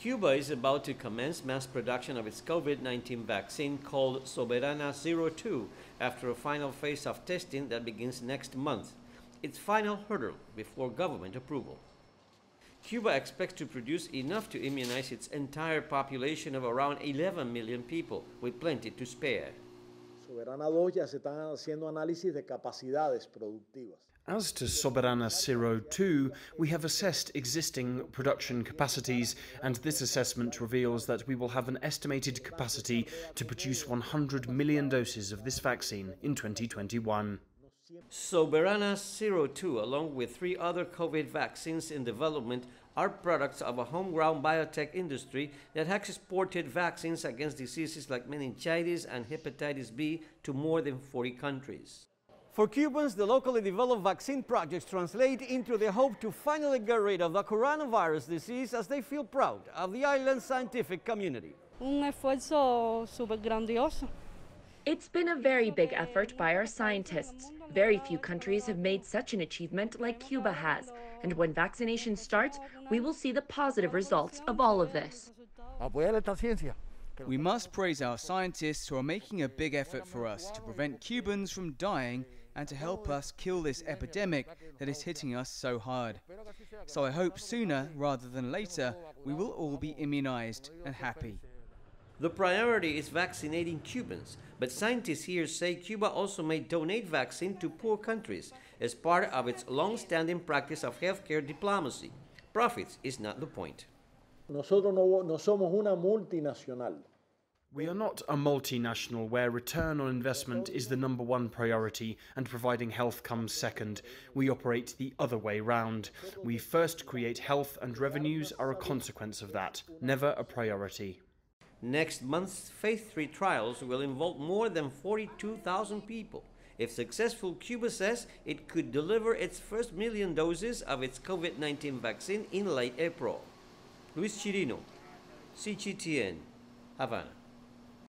Cuba is about to commence mass production of its COVID 19 vaccine called Soberana 02 after a final phase of testing that begins next month, its final hurdle before government approval. Cuba expects to produce enough to immunize its entire population of around 11 million people, with plenty to spare. Soberana 2 ya se están haciendo análisis de capacidades productivas. As to Soberana 02, we have assessed existing production capacities, and this assessment reveals that we will have an estimated capacity to produce 100 million doses of this vaccine in 2021. Soberana 02, along with three other COVID vaccines in development, are products of a homegrown biotech industry that has exported vaccines against diseases like meningitis and hepatitis B to more than 40 countries. For Cubans, the locally developed vaccine projects translate into the hope to finally get rid of the coronavirus disease as they feel proud of the island's scientific community. Un esfuerzo súper grandioso. It's been a very big effort by our scientists. Very few countries have made such an achievement like Cuba has. And when vaccination starts, we will see the positive results of all of this. We must praise our scientists who are making a big effort for us to prevent Cubans from dying and to help us kill this epidemic that is hitting us so hard. So I hope sooner rather than later we will all be immunized and happy. The priority is vaccinating Cubans, but scientists here say Cuba also may donate vaccine to poor countries as part of its long-standing practice of healthcare diplomacy. Profits is not the point. Nosotros no, no somos una multinacional. We are not a multinational where return on investment is the number one priority and providing health comes second. We operate the other way round. We first create health and revenues are a consequence of that, never a priority. Next month's Phase 3 trials will involve more than 42,000 people. If successful, Cuba says it could deliver its first million doses of its COVID 19 vaccine in late April. Luis Chirino, CGTN, Havana.